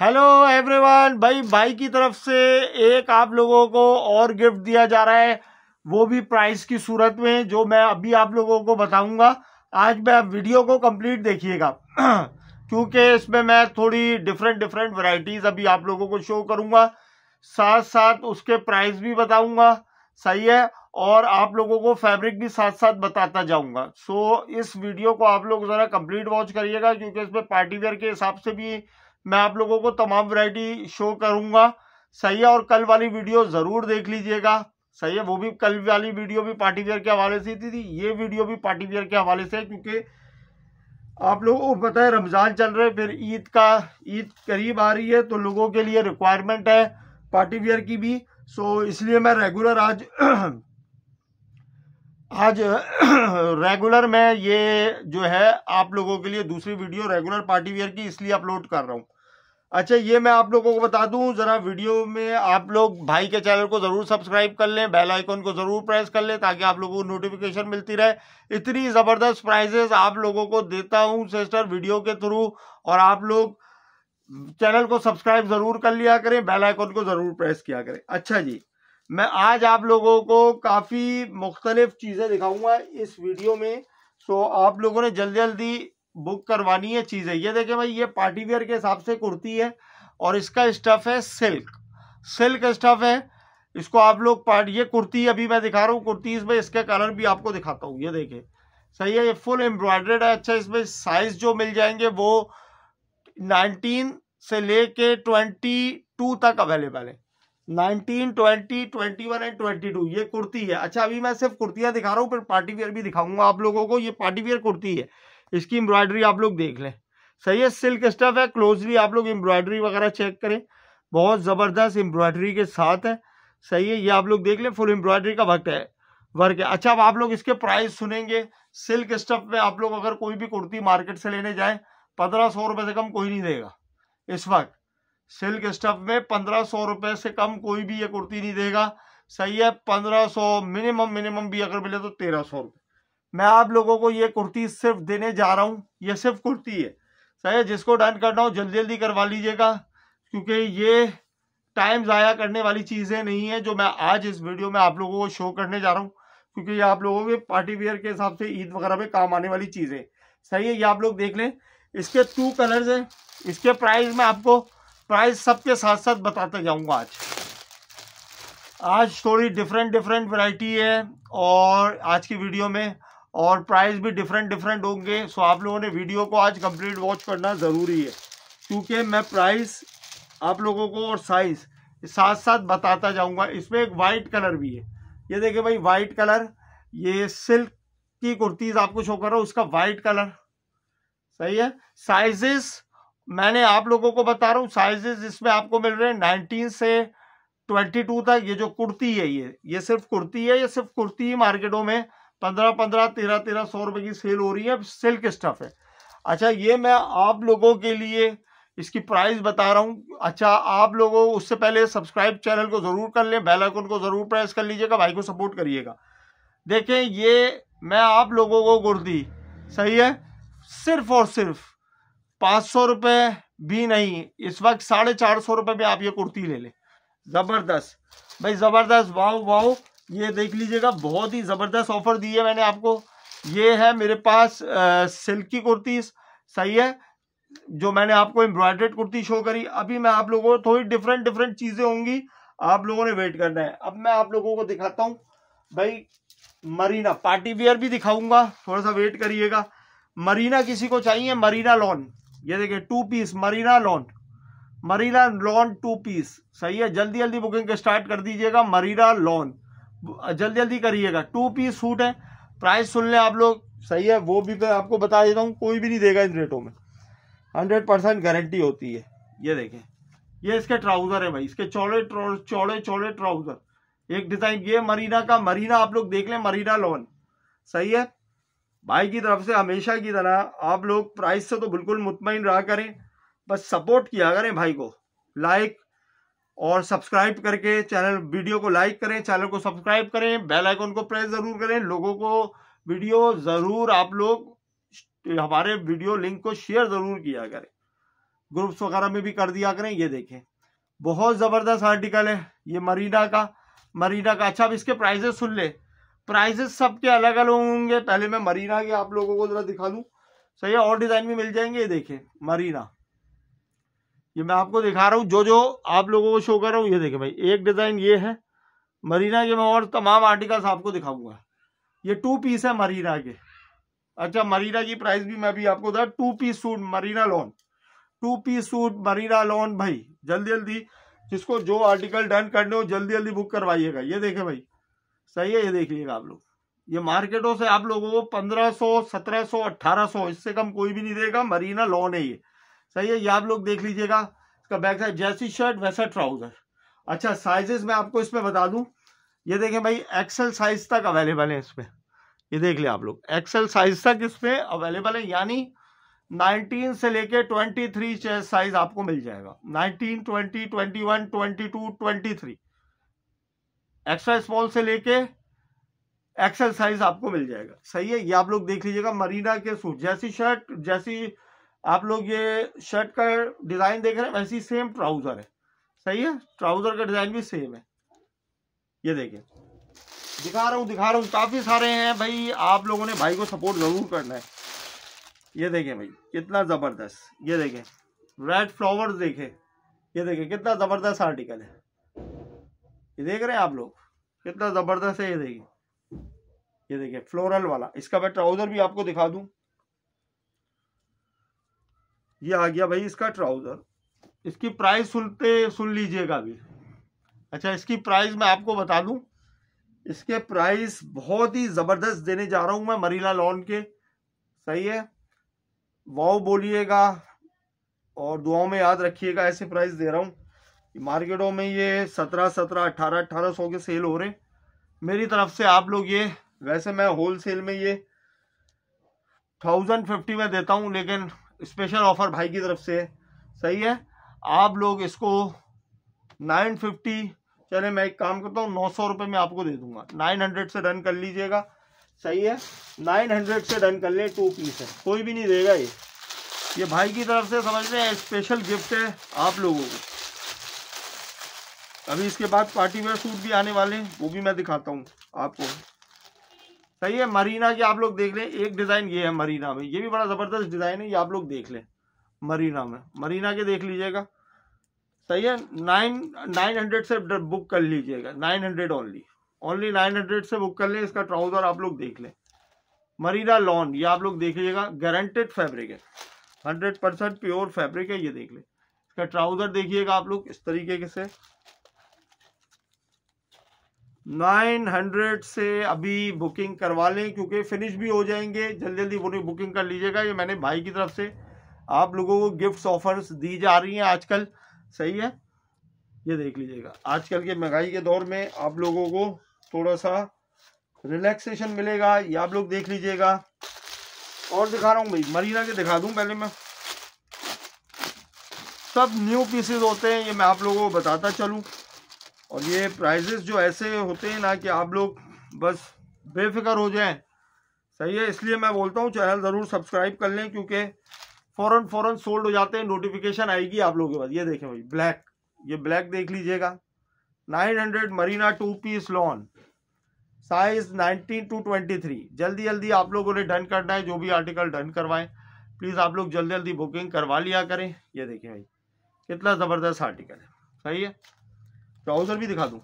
Hello everyone भाई भाई की तरफ़ से एक आप लोगों को और गिफ्ट दिया जा रहा है। वो भी प्राइस की सूरत में जो मैं अभी आप लोगों को बताऊँगा। आज मैं आप वीडियो को कंप्लीट देखिएगा। क्योंकि इसमें मैं थोड़ी डिफरेंट डिफरेंट वैरायटीज अभी आप लोगों को शो करूँगा। साथ साथ उसके प्राइस भी बताऊँगा। सही है? और आप लोगों को फैब्रिक भी साथ साथ बताता जाऊँगा। सो so, इस वीडियो को आप लोग जरा कंप्लीट वॉच करिएगा क्योंकि इसमें पार्टीवेयर के हिसाब से भी मैं आप लोगों को तमाम वैरायटी शो करूँगा। सही है और कल वाली वीडियो ज़रूर देख लीजिएगा। सही है वो भी कल वाली वीडियो भी पार्टी वेयर के हवाले से थी, थी। ये वीडियो भी पार्टी वेयर के हवाले से क्योंकि आप लोगों को पता है रमज़ान चल रहे फिर ईद का ईद करीब आ रही है तो लोगों के लिए रिक्वायरमेंट है पार्टी वेयर की भी। सो इसलिए मैं रेगुलर आज आज रेगुलर में ये जो है आप लोगों के लिए दूसरी वीडियो रेगुलर पार्टी वेयर की इसलिए अपलोड कर रहा हूँ। अच्छा ये मैं आप लोगों को बता दूँ, जरा वीडियो में आप लोग भाई के चैनल को ज़रूर सब्सक्राइब कर लें, बेल आइकन को ज़रूर प्रेस कर लें, ताकि आप लोगों को नोटिफिकेशन मिलती रहे। इतनी ज़बरदस्त प्राइजेस आप लोगों को देता हूँ सिस्टर वीडियो के थ्रू और आप लोग चैनल को सब्सक्राइब ज़रूर कर लिया करें, बेल आइकन को ज़रूर प्रेस किया करें। अच्छा जी, मैं आज आप लोगों को काफ़ी मुख्तलिफ़ चीज़ें दिखाऊँगा इस वीडियो में सो आप लोगों ने जल्दी जल्दी बुक करवानी है चीज़ें। ये देखें भाई, ये पार्टी वेयर के हिसाब से कुर्ती है और इसका स्टफ़ है सिल्क। सिल्क स्टफ़ है। इसको आप लोग पार्ट, ये कुर्ती अभी मैं दिखा रहा हूँ, कुर्ती इसमें, इसके कलर भी आपको दिखाता हूँ। ये देखें। सही है, ये फुल एम्ब्रॉयड्रेड है। अच्छा इसमें साइज़ जो मिल जाएँगे वो नाइनटीन से लेके ट्वेंटी टू तक अवेलेबल है। Nineteen, twenty twenty one and twenty two, ये कुर्ती है। अच्छा अभी मैं सिर्फ़ कुर्तियाँ दिखा रहा हूँ, फिर पार्टी वेयर भी दिखाऊँगा आप लोगों को। ये पार्टी वेयर कुर्ती है। इसकी एम्ब्रॉयडरी आप लोग देख लें। सही है सिल्क स्टफ़ है क्लोजली आप लोग एम्ब्रॉयडरी वगैरह चेक करें। बहुत ज़बरदस्त एम्ब्रॉयडरी के साथ है। सही है, ये आप लोग देख लें फुल एम्ब्रॉयडरी का वक्त है, वर्क है। अच्छा अब आप लोग इसके प्राइस सुनेंगे। सिल्क स्टफ़ में आप लोग अगर कोई भी कुर्ती मार्केट से लेने जाए, पंद्रह सौ रुपये से कम कोई नहीं देगा, इस वक्त। सिल्क स्टफ़ में पंद्रह सौ रुपये से कम कोई भी ये कुर्ती नहीं देगा। सही है, पंद्रह सौ मिनिमम मिनिमम भी अगर मिले तो तेरह सौ रुपये मैं आप लोगों को ये कुर्ती सिर्फ़ देने जा रहा हूँ, ये सिर्फ़ कुर्ती है। सही जिसको डन करना हो, जल्दी जल्दी करवा लीजिएगा, क्योंकि ये टाइम ज़ाया करने वाली चीज़ें नहीं है जो मैं आज इस वीडियो में आप लोगों को शो करने जा रहा हूँ, क्योंकि ये आप लोगों के पार्टी वेयर के हिसाब से ईद वगैरह में काम आने वाली चीज़ें। सही है, ये आप लोग देख लें, इसके टू कलर्स हैं, इसके प्राइस में आपको प्राइस सबके साथ साथ बताते जाऊँगा आज। आज थोड़ी डिफरेंट डिफरेंट वैरायटी है, और आज की वीडियो में और प्राइस भी डिफरेंट डिफरेंट होंगे। सो आप लोगों ने वीडियो को आज कंप्लीट वॉच करना ज़रूरी है। क्योंकि मैं प्राइस आप लोगों को और साइज़ साथ साथ बताता जाऊँगा। इसमें एक वाइट कलर भी है। ये देखिए भाई वाइट कलर ये सिल्क की कुर्तीज़ आपको शो कर रहा हूँ, उसका वाइट कलर सही है? साइजेस मैंने आप लोगों को बता रहा हूँ साइजेस इसमें आपको मिल रहे हैं नाइनटीन से ट्वेंटी टू तक। ये जो कुर्ती है ये ये सिर्फ़ कुर्ती है, ये सिर्फ़ कुर्ती ही मार्केटों में पंद्रह पंद्रह, तेरह तेरह सौ रुपए की सेल हो रही है। सिल्क स्टफ़ है? अच्छा ये मैं आप लोगों के लिए इसकी प्राइस बता रहा हूँ। अच्छा आप लोगों उससे पहले सब्सक्राइब चैनल को ज़रूर कर लें। बेल आइकन को ज़रूर प्रेस कर लीजिएगा। भाई को सपोर्ट करिएगा। देखें, ये मैं आप लोगों को गुर्दी, सही है? सिर्फ़ और सिर्फ़ पाँच सौ रुपये भी नहीं, इस वक्त साढ़े चार सौ रुपये में आप ये कुर्ती ले लें। ज़बरदस्त। भाई ज़बरदस्त। Wow wow. ये देख लीजिएगा, बहुत ही ज़बरदस्त ऑफ़र दी है मैंने आपको। ये है मेरे पास सिल्क की सही है, जो मैंने आपको एम्ब्रॉयडर्ड कुर्ती शो करी। अभी मैं आप लोगों को थोड़ी डिफरेंट डिफरेंट चीज़ें होंगी। आप लोगों ने वेट करना है। अब मैं आप लोगों को दिखाता हूँ। भाई, मरीना पार्टी वेयर भी दिखाऊँगा। थोड़ा सा वेट करिएगा। मरीना किसी को चाहिए? मरीना लॉन ये देखिए two piece Marina lawn Marina lawn two piece सही है जल्दी जल्दी बुकिंग स्टार्ट कर दीजिएगा। मरीना लॉन जल्दी जल्दी करिएगा। टू पीस सूट है। प्राइस सुन लें आप लोग। सही है, वो भी मैं आपको बता देता हूँ, कोई भी नहीं देगा इन रेटों में। हंड्रेड परसेंट गारंटी होती है। ये देखें। ये इसके ट्राउज़र है भाई। इसके चौड़े चौड़े चौड़े ट्राउज़र एक डिज़ाइन ये मरीना का। मरीना आप लोग देख लें, मरीना लोन। सही है? भाई की तरफ़ से, हमेशा की तरह आप लोग प्राइस से तो बिल्कुल मुतमिन रहा करें। बस सपोर्ट किया करें भाई को। लाइक और सब्सक्राइब करके चैनल वीडियो को लाइक करें, चैनल को सब्सक्राइब करें, बेल आइकन को प्रेस ज़रूर करें, लोगों को वीडियो ज़रूर आप लोग हमारे वीडियो लिंक को शेयर ज़रूर किया करें। ग्रुप्स वगैरह में भी कर दिया करें, ये देखें। बहुत ज़बरदस्त आर्टिकल है ये मरीना का। मरीना का अच्छा अब इसके प्राइजेस सुन ले। प्राइजेस सबके अलग अलग होंगे। पहले मैं मरीना के आप लोगों को जरा दिखा दूँ। सही है, और डिज़ाइन भी मिल जाएँगे, ये देखें, मरीना। ये मैं आपको दिखा रहा हूँ जो जो आप लोगों को शो कर रहा हूँ, ये देखें भाई, एक डिज़ाइन ये है, मरीना के मैं और तमाम आर्टिकल्स आपको दिखाऊँगा। ये टू पीस है मरीना के। अच्छा मरीना की प्राइस भी मैं भी आपको बता two piece suit Marina lawn two piece suit Marina lawn भाई, जल्दी जल्दी जिसको जो आर्टिकल डन करने हो, जल्दी जल्दी बुक करवाइएगा। ये देखे भाई, सही है, ये देखिएगा आप लोग। ये मार्केटों से आप लोगों को पंद्रह सौ, सत्रह सौ अट्ठारह सौ, इससे कम कोई भी नहीं देगा, मरीना लोन है ये। सही है ये आप लोग देख लीजिएगा। इसका बैक साइड जैसी शर्ट वैसा ट्राउज़र। अच्छा साइजेस मैं आपको इसमें बता दूँ। ये देखें भाई एक्सेल साइज़ तक अवेलेबल है इसमें। ये देख लिया आप लोग। एक्सेल साइज़ तक इसमें अवेलेबल है यानी 19 से लेके 23 साइज़ आपको मिल जाएगा। 19, 20, 21, 22, 23 एक्स्ट्रा स्मॉल से लेके एक्सेल साइज़ आपको मिल जाएगा। सही है ये आप लोग देख लीजिएगा मरीना के सूट। जैसी शर्ट जैसी आप लोग ये शर्ट का डिज़ाइन देख रहे हैं, वैसी सेम ट्राउज़र है। सही है? ट्राउज़र का डिज़ाइन भी सेम है। ये देखिए। दिखा रहा हूँ, दिखा रहा हूँ। काफ़ी सारे हैं भाई, आप लोगों ने भाई को सपोर्ट ज़रूर करना है। ये देखें भाई, कितना ज़बरदस्त। ये देखें रेड फ्लावर्स देखें। ये देखें कितना ज़बरदस्त आर्टिकल है। ये देख रहे हैं आप लोग? कितना ज़बरदस्त है ये देखिए। ये देखिए फ्लोरल वाला। इसका मैं ट्राउज़र भी आपको दिखा दूँ। ये आ गया भाई इसका ट्राउज़र। इसकी प्राइस सुनते, सुन लीजिएगा अभी। अच्छा इसकी प्राइस मैं आपको बता दूँ। इसके प्राइस बहुत ही ज़बरदस्त देने जा रहा हूँ मैं मरीला लॉन के। सही है? वाओ बोलिएगा और दुआओं में याद रखिएगा, ऐसे प्राइस दे रहा हूँ। मार्केटों में ये सत्रह सत्रह, अठारह अठारह सौ के सेल हो रहे मेरी तरफ़ से आप लोग ये, वैसे मैं होल सेल में ये थाउज़ेंड फिफ्टी में देता हूँ, लेकिन स्पेशल ऑफ़र भाई की तरफ़ से। सही है? आप लोग इसको नाइन फिफ्टी, चले मैं एक काम करता हूँ, नौ सौ रुपये में आपको दे दूँगा। नाइन हंड्रेड से डन कर लीजिएगा। सही है? नाइन हंड्रेड से डन कर ले, टू पीस है। कोई भी नहीं देगा ये। ये भाई की तरफ़ से समझ रहे हैं, स्पेशल गिफ्ट है आप लोगों को। अभी इसके बाद पार्टी वेयर सूट भी आने वाले हैं, वो भी मैं दिखाता हूँ आपको। सही है, मरीना की आप लोग देख लें, एक डिज़ाइन ये है मरीना में ये भी बड़ा ज़बरदस्त डिज़ाइन है, ये आप लोग देख लें, मरीना में। मरीना के देख लीजिएगा। सही है नाइन नाइन हंड्रेड से बुक कर लीजिएगा nine hundred only only nine hundred से बुक कर लें, इसका ट्राउज़र आप लोग देख लें। मरीना लॉन ये आप लोग देख लीजिएगा गारंटेड फैब्रिक है। हंड्रेड परसेंट प्योर फैब्रिक है, ये देख लें। इसका ट्राउज़र देखिएगा आप लोग, इस तरीके से। नाइन हंड्रेड से अभी बुकिंग करवा लें, क्योंकि फिनिश भी हो जाएँगे। जल्दी जल्दी बुकिंग कर लीजिएगा, ये मैंने भाई की तरफ़ से आप लोगों को गिफ्ट्स ऑफर्स दी जा रही हैं आजकल। सही है? ये देख लीजिएगा। आजकल के महँगाई के दौर में आप लोगों को थोड़ा सा रिलैक्सेशन मिलेगा, ये आप लोग देख लीजिएगा। और दिखा रहा हूँ भाई, मरीना के दिखा दूँ पहले मैं। सब न्यू पीसेस होते हैं, ये मैं आप लोगों को बताता चलूँ। और ये प्राइजेस जो ऐसे होते हैं ना कि आप लोग बस बेफिक्र हो जाएँ। सही है, इसलिए मैं बोलता हूँ, चैनल ज़रूर सब्सक्राइब कर लें, क्योंकि फ़ौरन फ़ौरन सोल्ड हो जाते हैं नोटिफिकेशन आएगी आप लोगों के पास। ये देखें भाई ब्लैक ये ब्लैक देख लीजिएगा। 900 Marina two piece lawn size 19 to 23 जल्दी जल्दी आप लोगों ने डन करना है, जो भी आर्टिकल डन करवाएँ। प्लीज़ आप लोग जल्दी जल्दी बुकिंग करवा लिया करें। ये देखें भाई, कितना ज़बरदस्त आर्टिकल है। सही है? ट्राउज़र भी दिखा दूँ।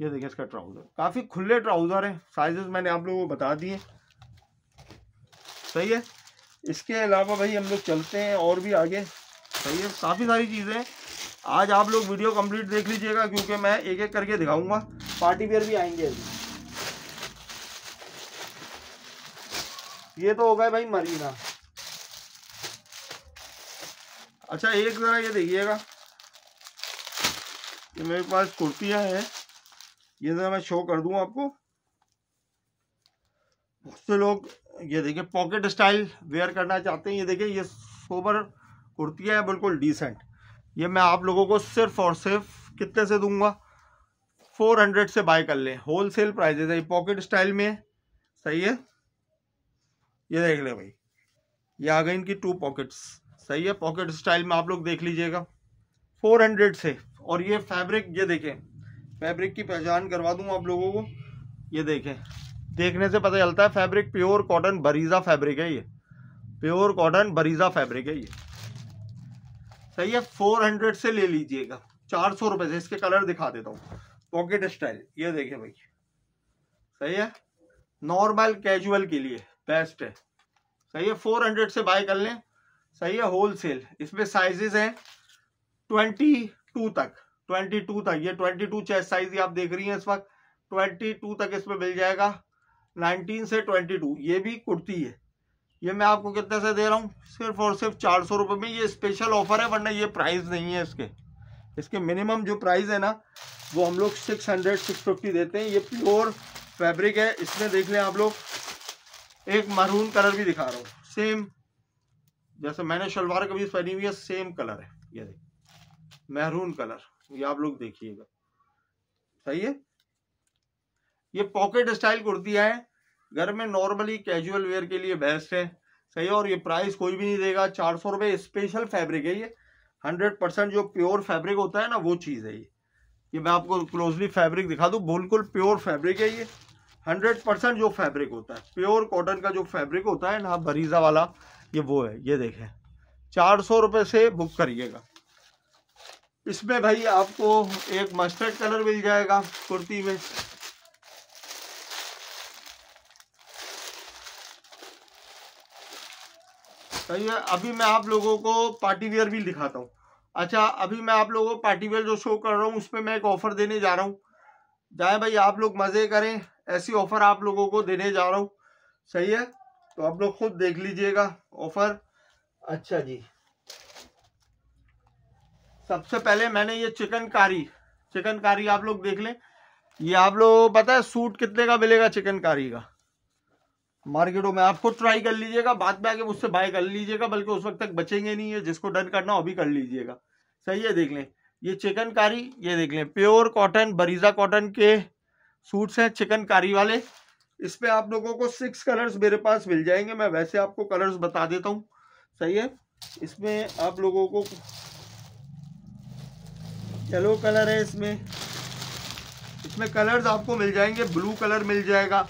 ये देखिए इसका ट्राउज़र। काफ़ी खुले ट्राउज़र है। साइजेस मैंने आप लोगों को बता दिए। सही है? इसके अलावा भाई हम लोग चलते हैं और भी आगे। सही है? काफ़ी सारी चीज़ें आज आप लोग वीडियो कंप्लीट देख लीजिएगा, क्योंकि मैं एक एक करके दिखाऊँगा। पार्टी वेयर भी आएँगे अभी। ये तो हो गए भाई मरीना। अच्छा एक ज़रा ये देखिएगा। ये मेरे पास कुर्तियाँ हैं। ये ज़रा मैं शो कर दूँ आपको। बहुत से लोग, ये देखिए पॉकेट स्टाइल वेयर करना चाहते हैं। ये देखिए, ये सोबर कुर्तियाँ है, बिल्कुल डिसेंट ये मैं आप लोगों को सिर्फ़ और सिर्फ़ कितने से दूँगा? फोर हंड्रेड से बाय कर लें। होल सेल प्राइजेज है पॉकेट स्टाइल में। सही है? ये देख ले भाई। ये आ गई इनकी टू पॉकेट्स सही है? पॉकेट स्टाइल में आप लोग देख लीजिएगा। फोर हंड्रेड से। और ये फैब्रिक ये देखें। फैब्रिक की पहचान करवा दूँ आप लोगों को। ये देखें। देखने से पता चलता है fabric pure cotton Bareeze fabric है ये। प्योर कॉटन बरीजा फैब्रिक है ये। सही है फोर हंड्रेड से ले लीजिएगा। चार सौ रुपए से। इसके कलर दिखा देता हूँ। पॉकेट स्टाइल ये देखे भाई। सही है? नॉर्मल कैजुअल के लिए। बेस्ट है। सही है? फोर हंड्रेड से बाय कर लें। सही है? होलसेल इसमें साइजेस हैं। ट्वेंटी टू तक ट्वेंटी टू तक। ये ट्वेंटी टू चेस्ट साइज़ ही आप देख रही हैं इस वक्त। ट्वेंटी टू तक इसमें मिल जाएगा। नाइनटीन से ट्वेंटी टू ये भी कुर्ती है। ये मैं आपको कितने से दे रहा हूँ? सिर्फ़ और सिर्फ़ चार सौ रुपये में ये स्पेशल ऑफ़र है, वरना ये प्राइस नहीं है इसके। इसके मिनिमम जो प्राइस है ना, वो हम लोग सिक्स हंड्रेड सिक्स फिफ्टी देते हैं। ये प्योर फैब्रिक है। इसमें देख लें आप लोग। एक मरून कलर भी दिखा रहा हूँ। सेम जैसे मैंने शलवार कभी पहनी हुई है सेम कलर है। ये देख। महरून कलर, ये आप लोग देखिएगा। सही है? ये पॉकेट स्टाइल कुर्तियाँ है, घर में नॉर्मली कैजुअल वेयर के लिए बेस्ट है। सही है? और ये प्राइस कोई भी नहीं देगा, चार सौ रुपये स्पेशल फैब्रिक है ये। हंड्रेड परसेंट जो प्योर फैब्रिक होता है ना, वो चीज़ है ये। ये मैं आपको क्लोजली फैब्रिक दिखा दूँ, बिल्कुल प्योर फैब्रिक है ये। हंड्रेड परसेंट जो फैब्रिक होता है, प्योर कॉटन का जो फैब्रिक होता है ना बरीजा वाला, ये वो है, ये देखें। चार सौ से बुक करिएगा। इसमें भाई आपको एक मस्टर्ड कलर मिल जाएगा कुर्ती में। सही है, अभी मैं आप लोगों को पार्टी वेयर भी दिखाता हूँ। अच्छा अभी मैं आप लोगों को पार्टी वेयर जो शो कर रहा हूँ उस पर मैं एक ऑफ़र देने जा रहा हूँ। जाए भाई, आप लोग मज़े करें, ऐसी ऑफ़र आप लोगों को देने जा रहा हूँ। सही है तो आप लोग खुद देख लीजिएगा ऑफ़र अच्छा जी। सबसे पहले मैंने ये चिकन कारी चिकन कारी आप लोग देख लें। ये आप लोग पता है सूट कितने का मिलेगा चिकन कारी का? मार्केटों में आप खुद ट्राई कर लीजिएगा, बाद में आके मुझसे बाय कर लीजिएगा, बल्कि उस वक्त तक बचेंगे नहीं है, जिसको डन करना हो भी कर लीजिएगा। सही है, देख लें। ये चिकन कारी ये देख लें प्योर कॉटन बरीजा कॉटन के सूट्स हैं चिकन कारी वाले। इस पे आप लोगों को सिक्स कलर्स मेरे पास मिल जाएँगे। मैं वैसे आपको कलर्स बता देता हूँ। सही है? इसमें आप लोगों को येलो कलर है इसमें। इसमें कलर्स आपको मिल जाएँगे। ब्लू कलर मिल जाएगा।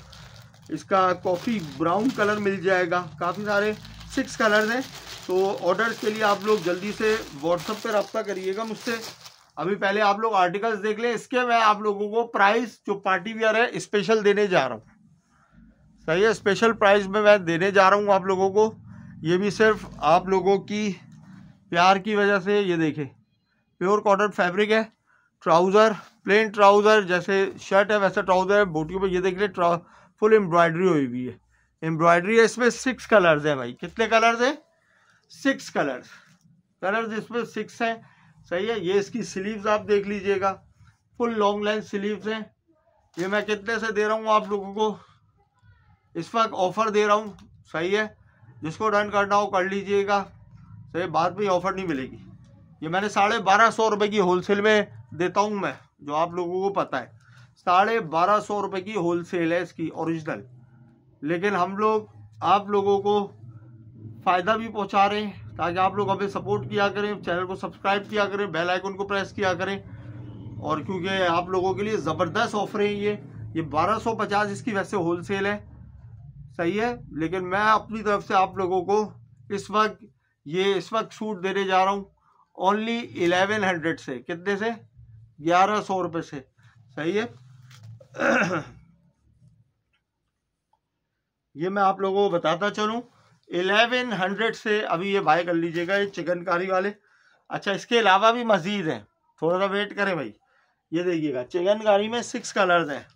इसका कॉफ़ी ब्राउन कलर मिल जाएगा। काफ़ी सारे सिक्स कलर्स हैं। तो ऑर्डर्स के लिए आप लोग जल्दी से व्हाट्सअप पर रब्ता करिएगा मुझसे। अभी पहले आप लोग आर्टिकल्स देख लें। इसके मैं आप लोगों को प्राइस जो पार्टी वियर है स्पेशल देने जा रहा हूँ। सही है स्पेशल प्राइस में मैं देने जा रहा हूँ आप लोगों को। ये भी सिर्फ़ आप लोगों की प्यार की वजह से ये देखें। प्योर कॉटन फैब्रिक है, ट्राउज़र, प्लेन ट्राउज़र, जैसे शर्ट है, वैसे ट्राउज़र है, बोटियों पर ये देख लें फुल एम्ब्रॉयडरी हुई हुई है। एम्ब्रॉयडरी है, इसमें सिक्स कलर्स हैं भाई। कितने कलर्स हैं? सिक्स कलर्स कलर्स इसमें सिक्स हैं। सही है, ये इसकी स्लीव्स आप देख लीजिएगा। फुल लॉन्ग लेंथ स्लीव्स हैं। ये मैं कितने से दे रहा हूँ आप लोगों को? इस वक्त ऑफ़र दे रहा हूँ। सही है, जिसको रन करना हो कर लीजिएगा। सही बाद में ऑफ़र नहीं मिलेगी। ये मैंने साढ़े बारह सौ रुपये की होलसेल में देता हूँ मैं, जो आप लोगों को पता है। साढ़े बारह सौ रुपये की होल सेल है इसकी ओरिजिनल लेकिन हम लोग, आप लोगों को फ़ायदा भी पहुँचा रहे हैं, ताकि आप लोग हमें सपोर्ट किया करें चैनल को सब्सक्राइब किया करें बेल आइकन को प्रेस किया करें। और क्योंकि आप लोगों के लिए ज़बरदस्त ऑफ़र है ये ये बारह सौ पचास इसकी वैसे होल सेल है। सही है, लेकिन मैं अपनी तरफ़ से आप लोगों को इस वक्त, ये इस वक्त छूट देने जा रहा हूँ। ओनली इलेवन हंड्रेड से। कितने से? ग्यारह सौ रुपये से। सही है? ये मैं आप लोगों को बताता चलूँ। इलेवन हंड्रेड से अभी ये बाय कर लीजिएगा, ये चिकनकारी वाले। अच्छा इसके अलावा भी मज़ीद हैं। थोड़ा सा वेट करें भाई। ये देखिएगा, चिकनकारी में सिक्स कलर्स हैं।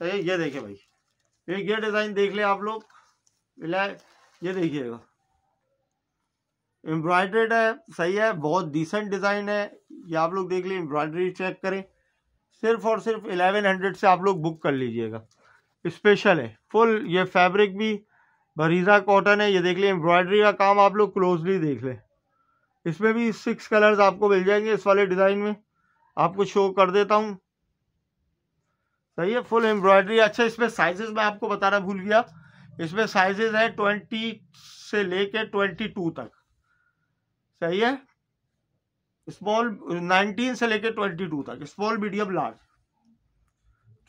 तो ये देखिए भाई। एक ये डिज़ाइन देख ले आप लोग। ये देखिएगा। एम्ब्रॉयड्रेड है, सही है, बहुत डिसेंट डिज़ाइन है। ये आप लोग देख लीजिए एम्ब्रॉयडरी चेक करें। सिर्फ़ और सिर्फ़ एलेवन हंड्रेड से आप लोग बुक कर लीजिएगा। स्पेशल है। फुल ये फैब्रिक भी, भरीजा कॉटन है, ये देख लें एम्ब्रॉयडरी का काम आप लोग क्लोजली देख लें। इसमें भी सिक्स कलर्स आपको मिल जाएँगे इस वाले डिज़ाइन में। आपको शो कर देता हूँ। सही है फुल एम्ब्रॉयडरी अच्छा इसमें साइजेस मैं आपको बताना भूल गया। इसमें साइजेस है ट्वेंटी से लेके ट्वेंटी टू तक। सही है? स्मॉल नाइनटीन से लेके ट्वेंटी टू तक। स्मॉल मीडियम लार्ज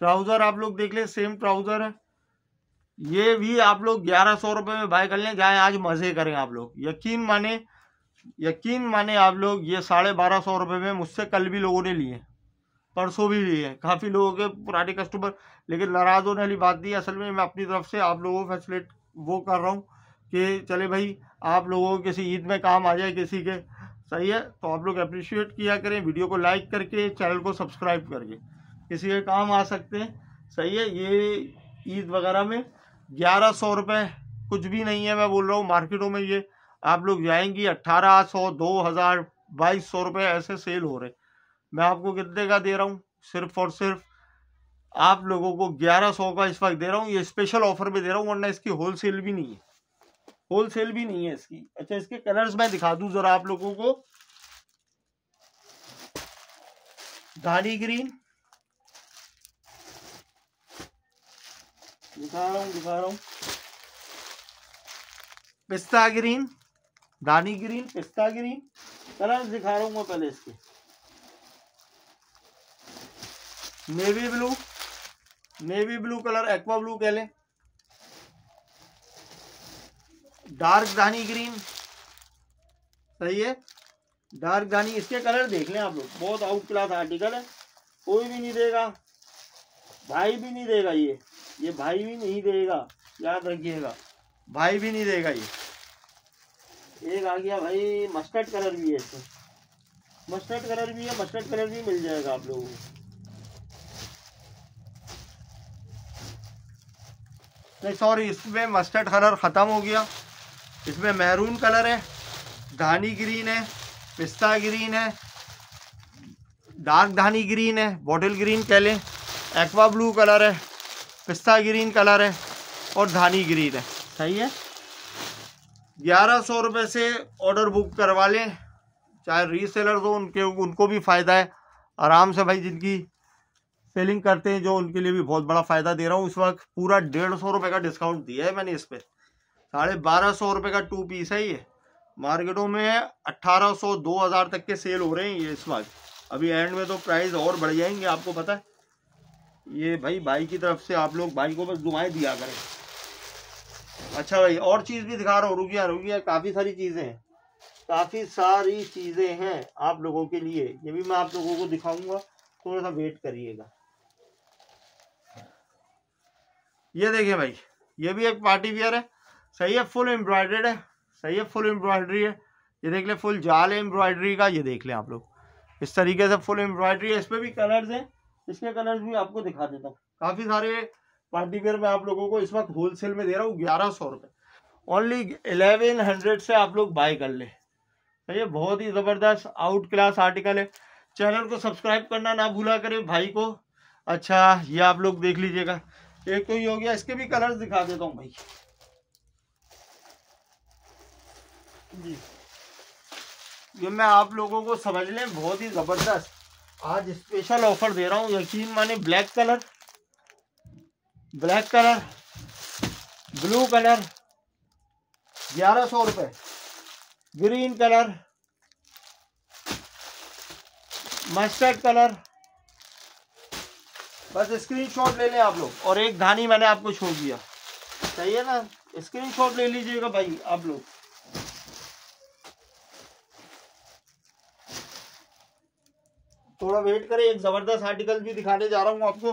ट्राउज़र आप लोग देख ले सेम ट्राउज़र है। ये भी आप लोग ग्यारह सौ रुपए में बाय कर लें, जाए आज मज़े करें आप लोग। यकीन माने यकीन माने आप लोग, ये साढ़े बारह सौ रुपए में मुझसे कल भी लोगों ने लिए। परसों भी लिए काफ़ी लोगों के पुराने कस्टमर लेकिन नाराज़ होने वाली बात नहीं असल में मैं अपनी तरफ़ से आप लोगों को फैसिलेट वो कर रहा हूँ। कि चले भाई, आप लोगों को किसी ईद में काम आ जाए किसी के, सही है? तो आप लोग अप्रिशिएट किया करें वीडियो को लाइक करके चैनल को सब्सक्राइब करके। किसी के काम आ सकते हैं, सही है? ये ईद वगैरह में ग्यारह सौ रुपये कुछ भी नहीं है, मैं बोल रहा हूँ मार्केटों में ये, आप लोग जाएँगी अट्ठारह सौ, दो हज़ार, बाईस सौ रुपये ऐसे सेल हो रहे। मैं आपको कितने का दे रहा हूँ? सिर्फ़ और सिर्फ़ आप लोगों को ग्यारह सौ का इस वक्त दे रहा हूँ, ये स्पेशल ऑफ़र में दे रहा हूँ, वरना इसकी होलसेल भी नहीं है। होलसेल भी नहीं है इसकी। अच्छा इसके कलर्स मैं दिखा दूँ जरा आप लोगों को। गाड़ी ग्रीन दिखा रहा हूँ, दिखा रहा हूँ। पिस्ता ग्रीन दानी ग्रीन पिस्ता ग्रीन कलर दिखा रहा हूँ मैं पहले इसके। Navy blue navy blue colour aqua blue कह लें। डार्क दानी ग्रीन। सही है। डार्क दानी इसके कलर देख लें आप लोग। बहुत आउट क्लास आर्टिकल है। कोई भी नहीं देगा। भाई भी नहीं देगा ये। ये भाई भी नहीं देगा। याद रखिएगा। भाई भी नहीं देगा ये। एक आ गया भाई मस्टर्ड कलर भी है इसमें। मस्टर्ड कलर भी है मस्टर्ड कलर भी मिल जाएगा आप लोगों को। नहीं सॉरी इसमें मस्टर्ड कलर ख़त्म हो गया। इसमें मैरून कलर है धानी ग्रीन है पिस्ता ग्रीन है डार्क धानी ग्रीन है बॉटल ग्रीन कह लें एक्वा ब्लू कलर है पिस्ता ग्रीन कलर है और धानी ग्रीन है। सही है? ग्यारह सौ रुपये से ऑर्डर बुक करवा लें चाहे रीसेलर हो उनके उनको भी फ़ायदा है। आराम से भाई जिनकी सेलिंग करते हैं जो उनके लिए भी बहुत बड़ा फ़ायदा दे रहा हूँ। इस वक्त पूरा डेढ़ सौ रुपये का डिस्काउंट दिया है मैंने इस पर साढ़े बारह सौ रुपये का टू पीस है ये। मार्केटों में अट्ठारह सौ, दो हज़ार तक के सेल हो रहे हैं ये इस वक्त अभी एंड में तो प्राइस और बढ़ जाएँगे, आपको पता है। ये भाई भाई की तरफ़ से आप लोग भाई को बस दुआएँ दिया करें। अच्छा भाई, और चीज़ भी दिखा रहा हूँ रुकिया रुकिया काफ़ी सारी चीज़ें हैं। काफ़ी सारी चीज़ें हैं आप लोगों के लिए। ये भी मैं आप लोगों को दिखाऊँगा, थोड़ा सा वेट करिएगा। ये देखिए भाई, ये भी एक पार्टी वियर है। सही है फुल एम्ब्रॉयडर्ड है। सही है फुल एम्ब्रॉयडरी है। ये देख ले फुल जाल है एम्ब्रॉयडरी का, ये देख ले आप लोग। इस तरीके से फुल एम्ब्रॉयडरी है। इस पर भी कलर्स हैं। इसके कलर्स भी आपको दिखा देता हूँ। काफ़ी सारे पार्टी वेयर में आप लोगों को इस वक्त होलसेल में दे रहा हूँ, ग्यारह सौ रुपये ओनली इलेवन हंड्रेड से आप लोग बाय कर ले। है, बहुत ही ज़बरदस्त आउट क्लास आर्टिकल है। चैनल को सब्सक्राइब करना ना भूला करें भाई को। अच्छा ये आप लोग देख लीजिएगा। एक तो ये हो गया, इसके भी कलर्स दिखा देता हूँ भाई। जी। ये मैं आप लोगों को समझ लें, बहुत ही ज़बरदस्त। आज स्पेशल ऑफ़र दे रहा हूँ, यकीन माने black colour black colour blue colour ग्यारह सौ रुपये ग्रीन कलर मस्टर्ड कलर बस स्क्रीनशॉट ले लें आप लोग, और एक धानी मैंने आपको छोड़ दिया सही है ना? स्क्रीनशॉट ले लीजिएगा भाई आप लोग। थोड़ा वेट करें, एक ज़बरदस्त आर्टिकल भी दिखाने जा रहा हूँ आपको।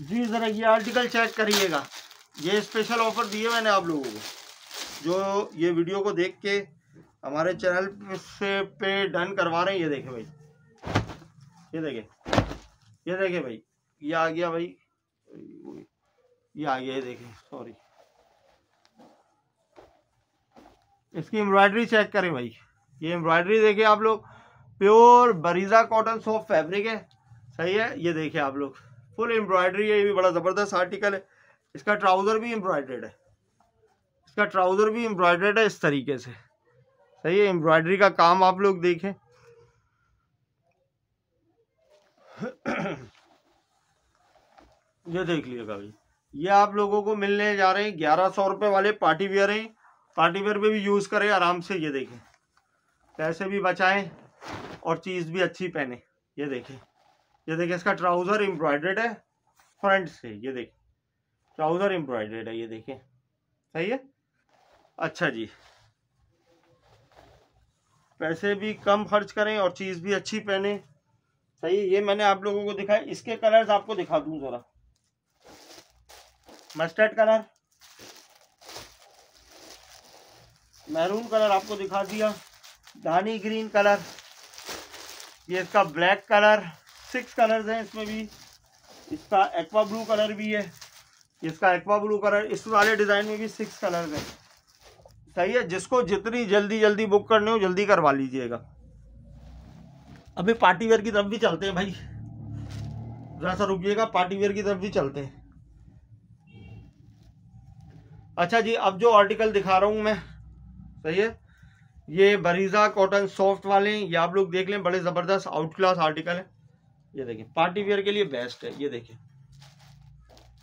जी, जरा ये आर्टिकल चेक करिएगा। ये स्पेशल ऑफ़र दिए मैंने आप लोगों को। जो ये वीडियो को देख के हमारे चैनल से पे डन करवा रहे हैं, ये देखे भाई। ये देखे। ये देखे भाई। ये आ गया भाई। ये आ गया देखिए सॉरी इसकी एम्ब्रॉयडरी चेक करें भाई। ये एम्ब्रॉयडरी देखिए आप लोग। Pure Bareeze cotton soft fabric है। सही है? ये देखिए आप लोग। फुल एम्ब्रॉयडरी है, ये भी बड़ा ज़बरदस्त आर्टिकल है। इसका ट्राउज़र भी एम्ब्रॉयडर्ड है। इसका ट्राउज़र भी एम्ब्रॉयडर्ड है इस तरीके से। सही है? एम्ब्रॉयडरी का काम आप लोग देखें। ये देख लीजिएगा भाई। ये आप लोगों को मिलने जा रहे हैं। ग्यारह सौ रुपये वाले पार्टी वेयर हैं। पार्टी वेयर में भी यूज़ करें, आराम से, ये देखें। पैसे भी बचाएँ और चीज़ भी अच्छी पहने। ये देखें। ये देखें, इसका ट्राउज़र एम्ब्रॉयडेड है, फ्रंट से, ये देखें। ट्राउज़र एम्ब्रॉयडेड है, ये देखें। सही है? अच्छा जी। पैसे भी कम खर्च करें और चीज़ भी अच्छी पहने। सही है, ये मैंने आप लोगों को दिखाया। इसके कलर्स आपको दिखा दूँ ज़रा। मस्टर्ड कलर मैरून कलर आपको दिखा दिया। धानी ग्रीन कलर ये इसका ब्लैक कलर सिक्स कलर्स हैं इसमें भी। इसका एक्वा ब्लू कलर भी है। इसका एक्वा ब्लू कलर इस वाले डिज़ाइन में भी सिक्स कलर्स हैं। सही है? जिसको जितनी जल्दी जल्दी बुक करनी हो, जल्दी करवा लीजिएगा। अभी पार्टी वेयर की तरफ़ भी चलते हैं भाई। जरा सा रुकिएगा पार्टी वेयर की तरफ़ भी चलते हैं। अच्छा जी, अब जो आर्टिकल दिखा रहा हूँ मैं, सही है? ये बरीजा कॉटन सॉफ्ट वाले, ये आप लोग देख लें, बड़े ज़बरदस्त आउट क्लास आर्टिकल है। ये देखिए पार्टी वेयर के लिए बेस्ट है, ये देखिए।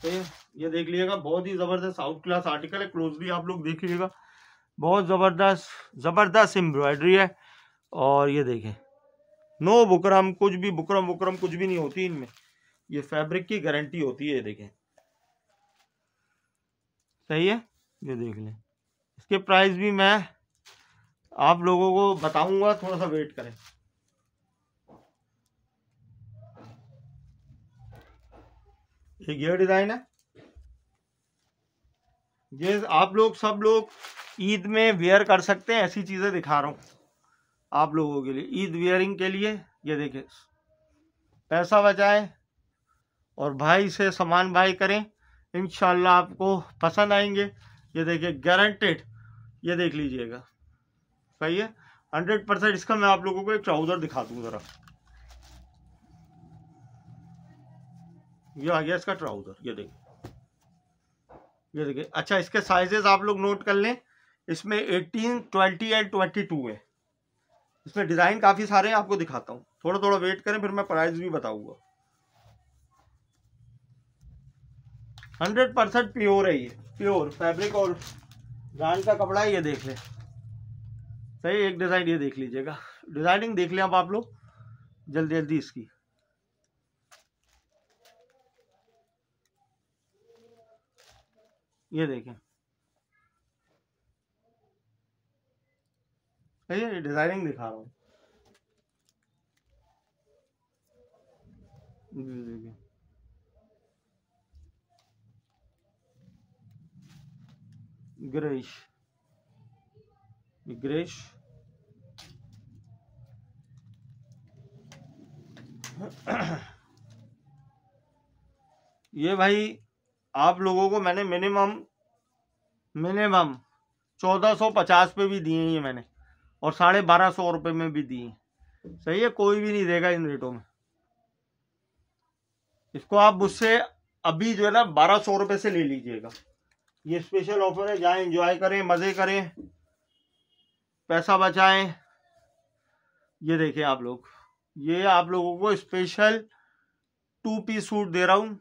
तो ये ये देख लीजिएगा, बहुत ही ज़बरदस्त आउट क्लास आर्टिकल है क्लोजली आप लोग देख लीजिएगा बहुत ज़बरदस्त ज़बरदस्त एम्ब्रॉयडरी है। और ये देखें नो बुकरम कुछ भी बुकरम बुकरम कुछ भी नहीं होती इनमें। ये फैब्रिक की गारंटी होती है, ये देखें सही है? ये देख लें। इसके प्राइस भी मैं आप लोगों को बताऊँगा, थोड़ा सा वेट करें। ये गियर डिज़ाइन है। ये आप लोग, सब लोग ईद में वेयर कर सकते हैं, ऐसी चीज़ें दिखा रहा हूँ आप लोगों के लिए। ईद वेयरिंग के लिए, ये देखें, पैसा बचाएँ और भाई से सामान भाई करें। इनशाला आपको पसंद आएँगे। ये देखिए गारंटेड ये देख लीजिएगा। सही है? हंड्रेड परसेंट इसका मैं आप लोगों को एक ट्राउज़र दिखा दूँ ज़रा। ये आ गया इसका ट्राउज़र ये देखिए ये देखिए अच्छा इसके साइजेस आप लोग नोट कर लें। इसमें 18, 20 एंड 22 है। इसमें डिज़ाइन काफ़ी सारे हैं आपको दिखाता हूँ। थोड़ा थोड़ा वेट करें फिर मैं प्राइस भी बताऊँगा। हंड्रेड परसेंट प्योर है ये, प्योर फैब्रिक और ब्रांड का कपड़ा है ये देख ले। सही, एक डिज़ाइन ये देख लीजिएगा। डिज़ाइनिंग देख लें अब आप लोग। जल्दी जल्दी इसकी। ये देखें। सही है डिज़ाइनिंग दिखा रहा हूँ। देखिए ग्रेश ग्रेश ये भाई, आप लोगों को मैंने मिनिमम मिनिमम चौदह सौ पचास पे भी दिए ये मैंने, और साढ़े बारह सौ रुपये में भी दिए सही है, कोई भी नहीं देगा इन रेटों में। इसको आप मुझसे अभी जो है ना बारह सौ रुपये से ले लीजिएगा। ये स्पेशल ऑफ़र है, जाएँ एंजॉय करें, मज़े करें, पैसा बचाएँ। ये देखें आप लोग, ये आप लोगों को स्पेशल टू पीस सूट दे रहा हूँ,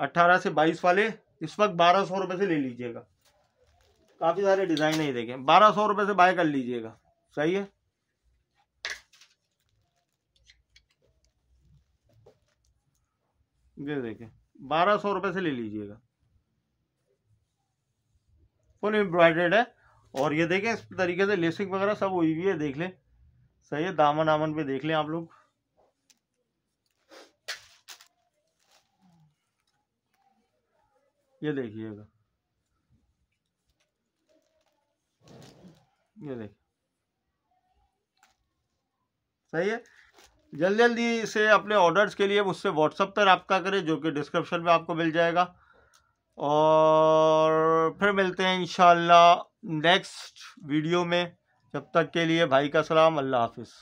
अट्ठारह से बाईस वाले, इस वक्त बारह सौ रुपये से ले लीजिएगा। काफ़ी सारे डिज़ाइन है देखें, बारह सौ रुपये से बाय कर लीजिएगा, सही है? ये देखें, बारह सौ रुपये से ले लीजिएगा। फुल एम्ब्रॉयडेड है। और ये देखें, इस तरीके से लेसिंग वगैरह सब हुई हुई है, देख लें। सही है, दामन आमन पे देख लें आप लोग। ये देखिएगा। ये देख। सही है। जल्दी जल्दी से अपने ऑर्डर्स के लिए मुझसे व्हाट्सएप पर रबता करें, जो कि डिस्क्रिप्शन में आपको मिल जाएगा। और फिर मिलते हैं इन नेक्स्ट वीडियो में। जब तक के लिए भाई का सलाम, अल्लाह हाफिज़।